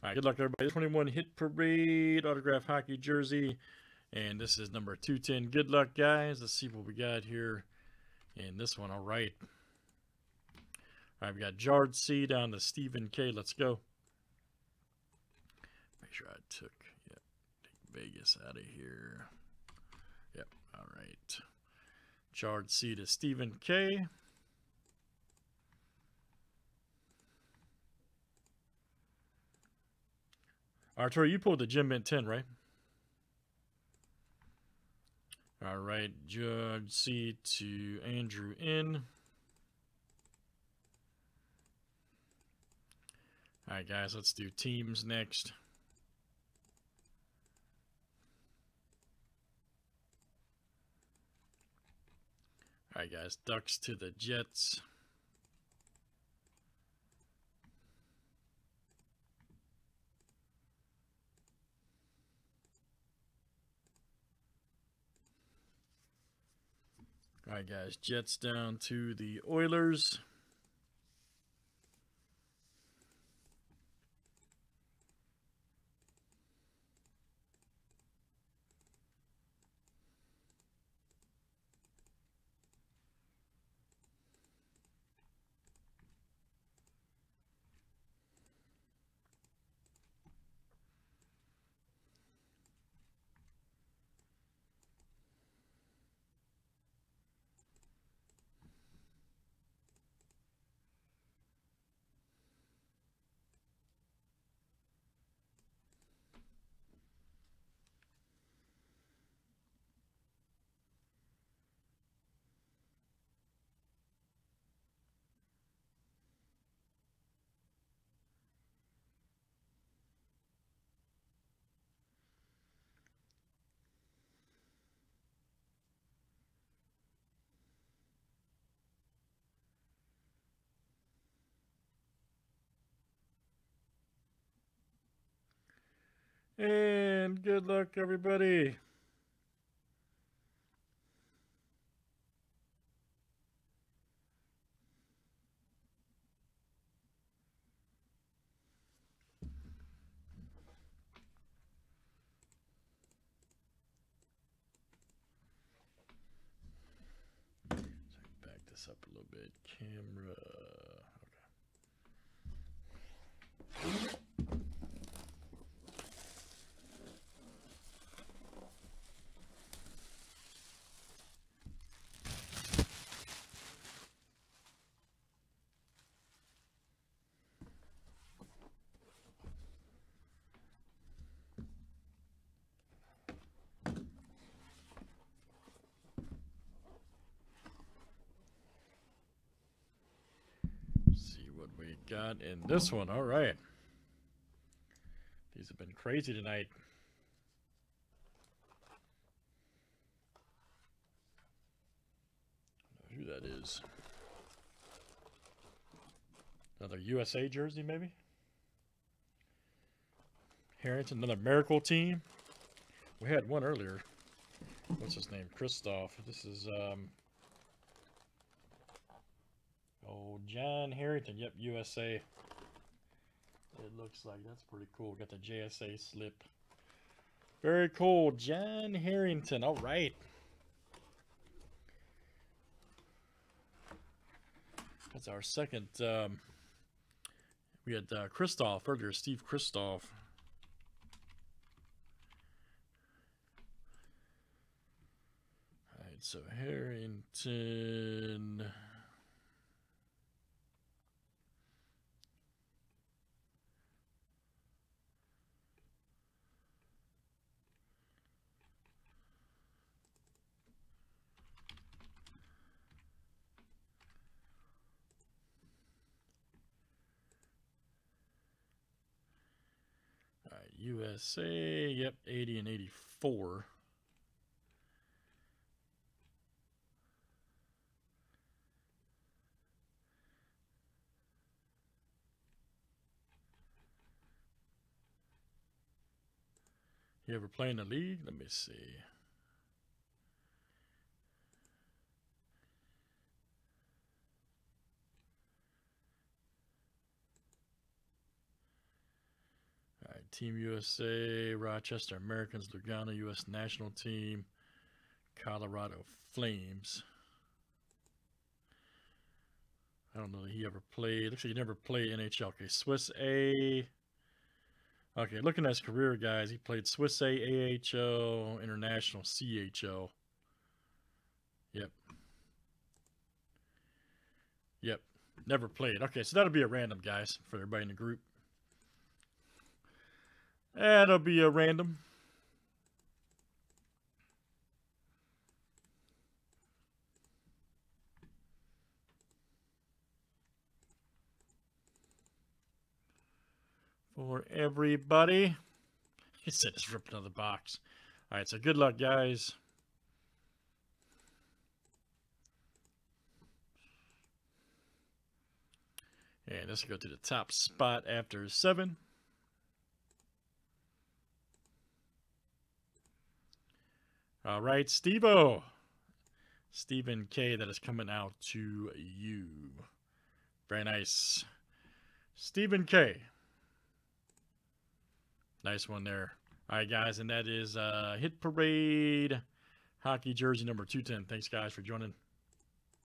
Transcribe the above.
All right, good luck, everybody. 21 Hit Parade autograph hockey jersey. And this is number 210. Good luck, guys. Let's see what we got here in this one. All right. All right, we got Jard C down to Stephen K. Let's go. Make sure I took, yep, take Vegas out of here. Yep, all right. Jard C to Stephen K. Arturo, you pulled the Gem Mint 10, right? All right, Judge C to Andrew N. All right, guys, let's do teams next. All right, guys, Ducks to the Jets. All right, guys. Jets down to the Oilers. And good luck, everybody. Back this up a little bit. Camera. Okay. see what we got in this one. All right. These have been crazy tonight. Who that is. Another USA jersey, maybe? Harrington, another miracle team. We had one earlier. What's his name? Christoff. This is um Oh, John Harrington. Yep, USA. It looks like that's pretty cool. Got the JSA slip. Very cool. John Harrington. All right. That's our second. Um, we had uh, Christoff earlier, Steve Christoff. All right, so Harrington. USA. Yep, 80 and 84. You ever play in the league? Let me see. Team USA, Rochester Americans, Lugano U.S. national team, Colorado Flames. I don't know that he ever played. Looks like he never played NHL. Okay, Swiss A. Okay, looking at his career, guys, he played Swiss A, AHL, International CHL. Yep. Yep. Never played. Okay, so that'll be a random, guys, for everybody in the group. That'll be a random. For everybody. Said it's ripped another box. All right, so good luck, guys. And let's go to the top spot after seven. All right, Steve-O. Stephen K. That is coming out to you. Very nice. Stephen K. Nice one there. All right, guys, and that is uh, Hit Parade hockey jersey number 210. Thanks, guys, for joining.